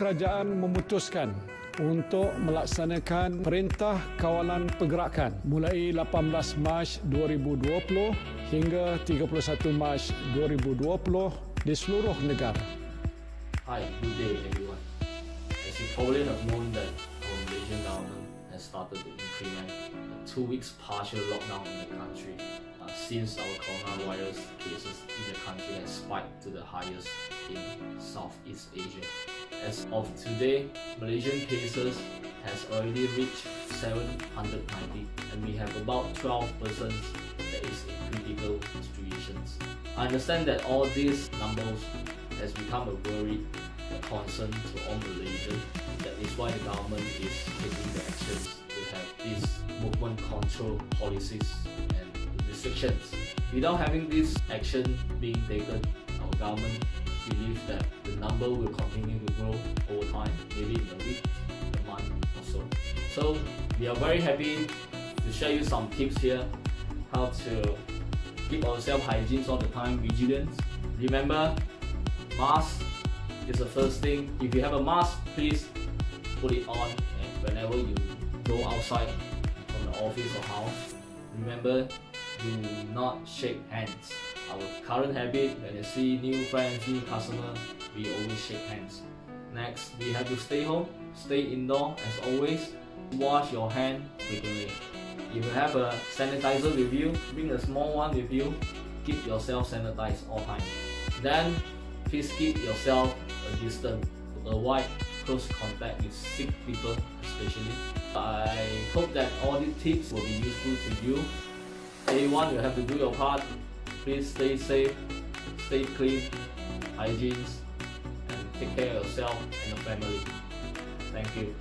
Kerajaan memutuskan untuk melaksanakan Perintah Kawalan Pergerakan mulai 18 Mac 2020 hingga 31 Mac 2020 di seluruh negara. Hi, good day everyone. As you probably have known that our Malaysian government has started to implement two weeks partial lockdown in the country uh, since our coronavirus cases in the country has spiked to the highest in Southeast Asia. As of today, Malaysian cases has already reached 790 and we have about 12 persons that is in critical situations. I understand that all these numbers has become a worry, a concern to all Malaysians. That is why the government is taking the actions control policies and restrictions. Without having this action being taken, our government believes that the number will continue to grow over time, maybe in a week, a month or so. So we are very happy to share you some tips here how to keep ourselves hygiene all the time, vigilance. Remember, mask is the first thing. If you have a mask, please put it on and whenever you go outside office or house, remember do not shake hands. Our current habit, when you see new friends, new customer, we always shake hands. Next, we have to stay home, stay indoor as always. Wash your hand frequently. If you have a sanitizer with you, bring a small one with you. Keep yourself sanitized all time. Then, please keep yourself a distance avoid close contact with sick people especially. I hope that all these tips will be useful to you. Everyone, you have to do your part. Please stay safe, stay clean, hygiene, and take care of yourself and your family. Thank you.